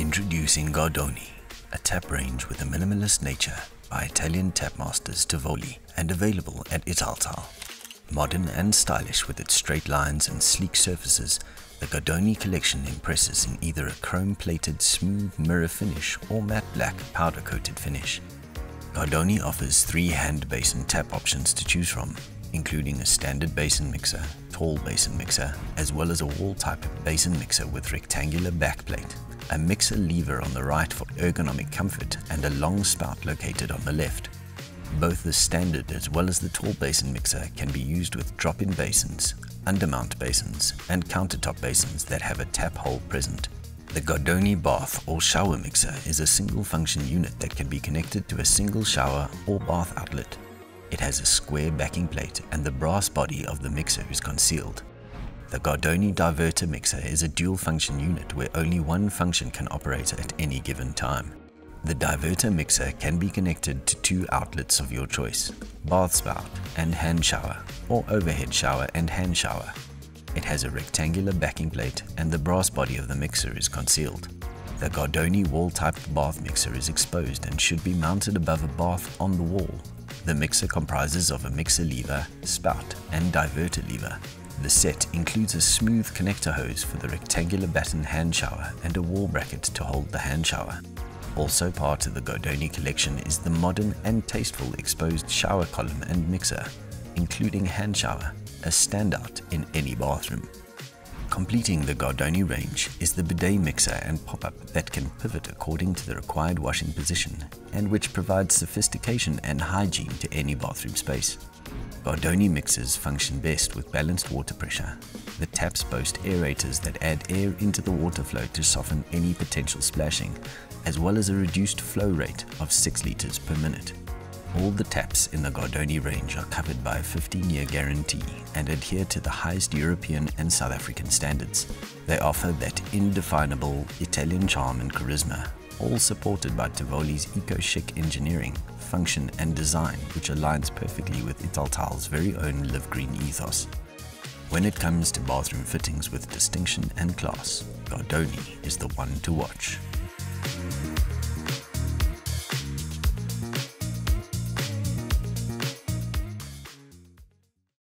Introducing Gadoni, a tap range with a minimalist nature by Italian tap masters Tivoli and available at Italtile. Modern and stylish with its straight lines and sleek surfaces, the Gadoni collection impresses in either a chrome-plated smooth mirror finish or matte black powder-coated finish. Gadoni offers three hand basin tap options to choose from, including a standard basin mixer, tall basin mixer, as well as a wall-type basin mixer with rectangular backplate, a mixer lever on the right for ergonomic comfort, and a long spout located on the left. Both the standard as well as the tall basin mixer can be used with drop-in basins, undermount basins, and countertop basins that have a tap hole present. The Gadoni bath or shower mixer is a single function unit that can be connected to a single shower or bath outlet. It has a square backing plate and the brass body of the mixer is concealed. The Gadoni diverter mixer is a dual function unit where only one function can operate at any given time. The diverter mixer can be connected to two outlets of your choice, bath spout and hand shower, or overhead shower and hand shower. It has a rectangular backing plate and the brass body of the mixer is concealed. The Gadoni wall-type bath mixer is exposed and should be mounted above a bath on the wall. The mixer comprises of a mixer lever, spout, and diverter lever. The set includes a smooth connector hose for the rectangular baton hand shower and a wall bracket to hold the hand shower. Also part of the Gadoni collection is the modern and tasteful exposed shower column and mixer, including hand shower, a standout in any bathroom. Completing the Gadoni range is the bidet mixer and pop-up that can pivot according to the required washing position and which provides sophistication and hygiene to any bathroom space. Gadoni mixers function best with balanced water pressure. The taps boast aerators that add air into the water flow to soften any potential splashing, as well as a reduced flow rate of 6 liters per minute. All the taps in the Gadoni range are covered by a 15-year guarantee and adhere to the highest European and South African standards. They offer that indefinable Italian charm and charisma, all supported by Tivoli's eco-chic engineering, function and design which aligns perfectly with Italtile's very own Live Green ethos. When it comes to bathroom fittings with distinction and class, Gadoni is the one to watch.